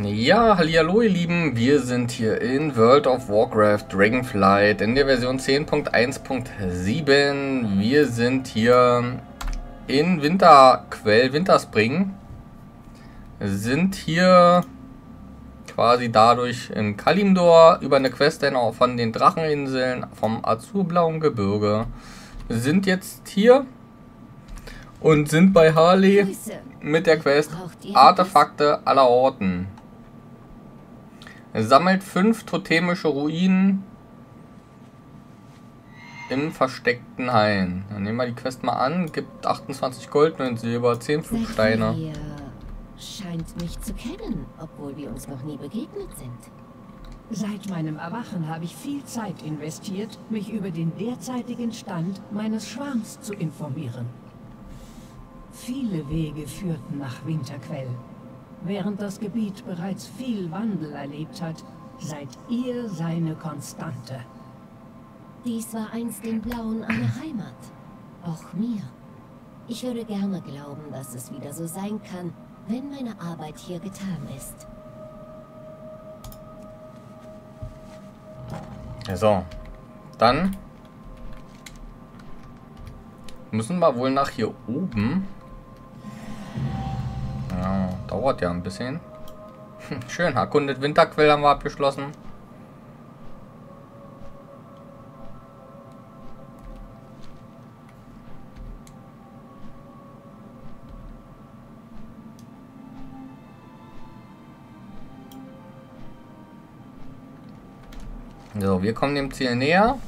Ja, hallo ihr Lieben, wir sind hier in World of Warcraft Dragonflight in der Version 10.1.7. Wir sind hier in Winterquell, Winterspring. Sind hier quasi dadurch in Kalimdor über eine Quest von den Dracheninseln vom azurblauen Gebirge. Wir sind jetzt hier und sind bei Harley mit der Quest Artefakte aller Orten. Sammelt fünf totemische Ruinen im versteckten Hain. Dann nehmen wir die Quest mal an. Gibt 28 Gold, 9 Silber, 10 Flugsteine. Ihr scheint mich zu kennen, obwohl wir uns noch nie begegnet sind. Seit meinem Erwachen habe ich viel Zeit investiert, mich über den derzeitigen Stand meines Schwarms zu informieren. Viele Wege führten nach Winterquell. Während das Gebiet bereits viel Wandel erlebt hat, seid ihr seine Konstante. Dies war einst den Blauen eine Heimat. Auch mir. Ich würde gerne glauben, dass es wieder so sein kann, wenn meine Arbeit hier getan ist. So, dann müssen wir wohl nach hier oben. Dauert ja ein bisschen. Schön, erkundet Winterquell haben wir abgeschlossen. So, wir kommen dem Ziel näher.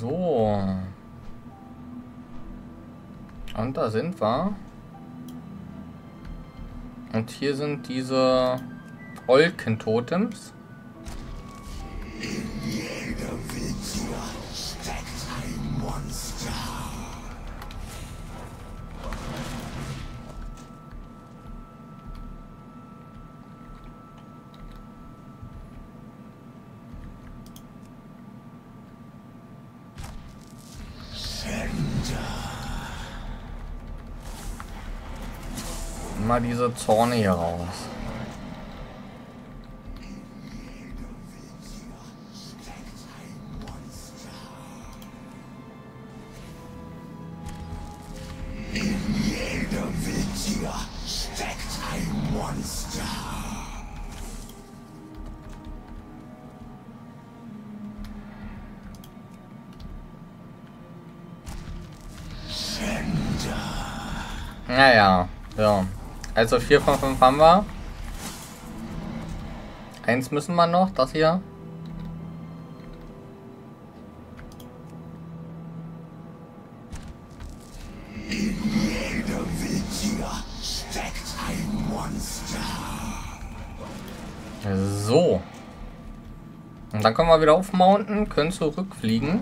So. Und da sind wir. Und hier sind diese Olken-Totems. Mal diese Zorne hier raus. Naja, ja. Also 4 von 5 haben wir. Eins müssen wir noch, das hier. So. Und dann können wir wieder aufmounten, können zurückfliegen.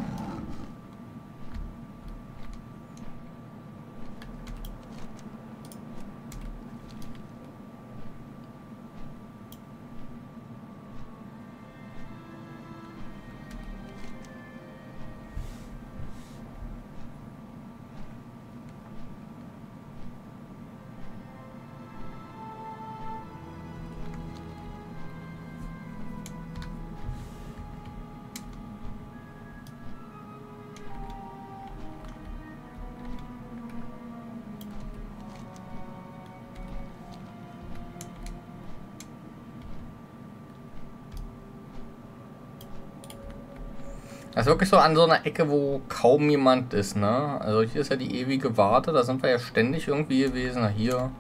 Das ist wirklich so an so einer Ecke, wo kaum jemand ist, ne? Also hier ist ja die ewige Warte, da sind wir ja ständig irgendwie gewesen. Na, hier.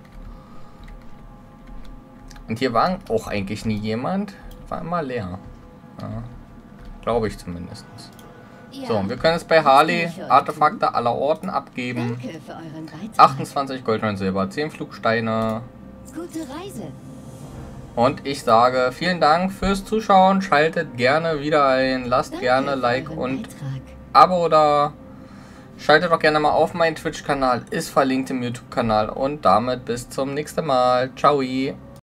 Und hier war auch eigentlich nie jemand. War immer leer. Ja. Glaube ich zumindest. Ja, So, wir können jetzt bei Harley Artefakte aller Orten abgeben. Danke für euren Beitrag. 28 Gold und Silber, 10 Flugsteine. Gute Reise. Und ich sage vielen Dank fürs Zuschauen. Schaltet gerne wieder ein. Lasst Danke gerne Like und Beitrag. Abo da. Schaltet doch gerne mal auf meinen Twitch-Kanal, ist verlinkt im YouTube-Kanal. Und damit bis zum nächsten Mal. Ciao.